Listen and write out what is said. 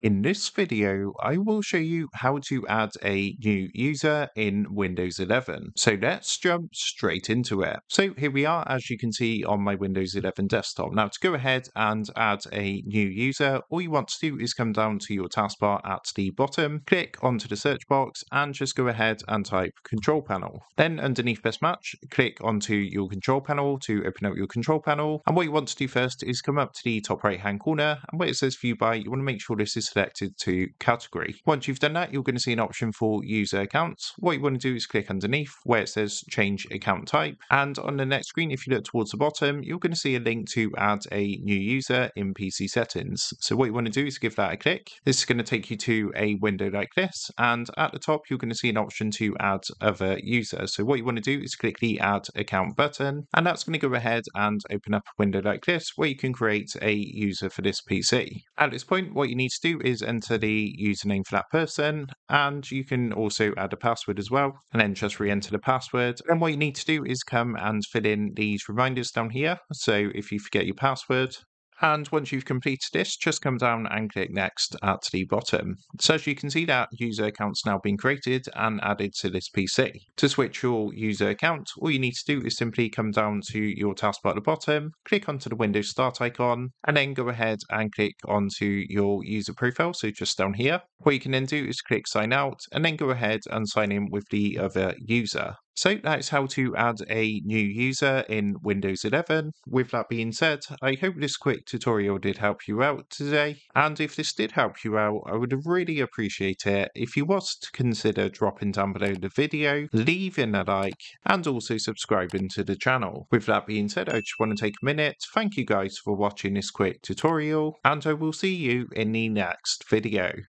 In this video, I will show you how to add a new user in Windows 11. So let's jump straight into it. So here we are, as you can see on my Windows 11 desktop. Now to go ahead and add a new user, all you want to do is come down to your taskbar at the bottom, click onto the search box and just go ahead and type control panel. Then underneath best match, click onto your control panel to open up your control panel. And what you want to do first is come up to the top right hand corner and where it says view by, you want to make sure this is selected to category. Once you've done that, you're going to see an option for user accounts. What you want to do is click underneath where it says change account type. And on the next screen, if you look towards the bottom, you're going to see a link to add a new user in PC settings. So what you want to do is give that a click. This is going to take you to a window like this. And at the top, you're going to see an option to add other users. So what you want to do is click the add account button. And that's going to go ahead and open up a window like this where you can create a user for this PC. At this point, what you need to do is enter enter the username for that person and you can also add a password as well and then just re-enter the password. And what you need to do is come and fill in these reminders down here. So if you forget your password and once you've completed this, just come down and click next at the bottom. So as you can see that user account's now been created and added to this PC. To switch your user account, all you need to do is simply come down to your taskbar at the bottom, click onto the Windows Start icon, and then go ahead and click onto your user profile, so just down here. What you can then do is click sign out, and then go ahead and sign in with the other user. So that's how to add a new user in Windows 11. With that being said, I hope this quick tutorial did help you out today. And if this did help you out, I would really appreciate it if you was to consider dropping down below the video, leaving a like, and also subscribing to the channel. With that being said, I just want to take a minute. Thank you guys for watching this quick tutorial, and I will see you in the next video.